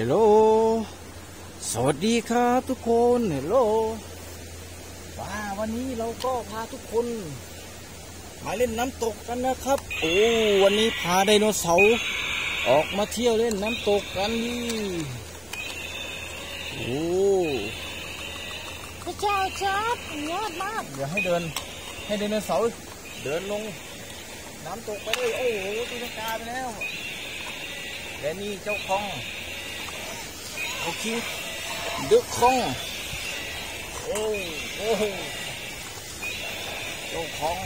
ฮลโหล สวัสดีครับทุกคนเฮลโหลว้าวันนี้เราก็พาทุกคน มาเล่นน้ำตกกันนะครับ โอ้ วันนี้พาไดโนเสาร์ออกมาเที่ยวเล่นน้ำตกกันนี่โอ้พระเจ้าครับยอดมากเดี๋ยวให้เดิน ให้ไดโนเสาร์เดินลง น้ำตกไปเลย โอ้โหตีลังกาไปแล้วและนี่เจ้าของ โอเคดึกคองโอ้โอ้เจ้าของ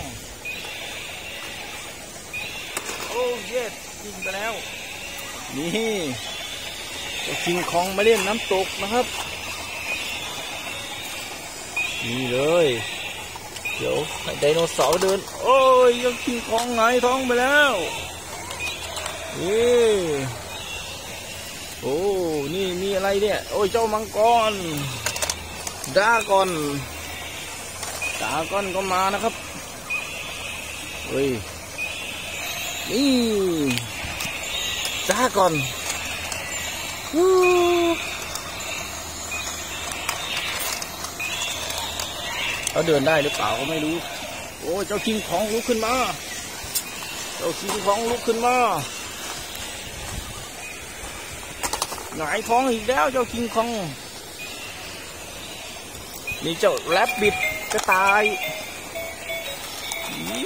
โอ้เย็ดยิงไปแล้ว นี่จ้าคิงคองมาเล่นน้ำตกนะครับ นี่เลย เดี๋ยวให้ไดโนเสาร์เดิน โอ้ยยังคิงคองไงายท้องไปแล้วนี่โอ้ นี่มีอะไรเนี่ย โอ้ยเจ้ามังกรดาก้อนดาก้อนก็มานะครับเฮ้ยนี่ดาก้อนวูเขาเดินได้หรือเปล่าก็ไม่รู้ โอ้ยเจ้าคิงของลุกขึ้นมา เจ้าคิงของลุกขึ้นมา หงายท้องอีกแล้วเจ้าคิงคองนี่เจ้าแรบบิดกระต่ายอี้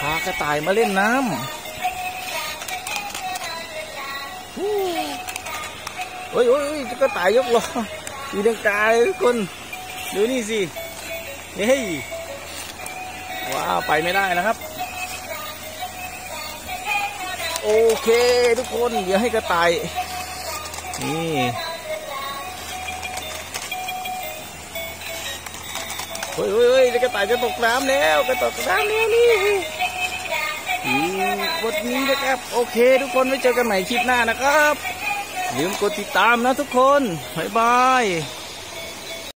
พากระต่ายมาเล่นน้ำฮู้เฮ้ยเฮ้ยกระต่ายยกล้อมีดังกายทุกคนดูนี่สิเนี่ว้าวไปไม่ได้นะครับ โอเค ทุกคนเดี๋ยวให้กระต่าย นี่เฮ้ยเฮ้ยกระต่ายจะตกน้ำแล้วกระตกน้ำแล้วนี่อืมวันนี้นะครับ โอเค ทุกคนไว้เจอกันใหม่คลิปหน้านะครับอย่าลืมกดติดตามนะทุกคน บ๊ายบาย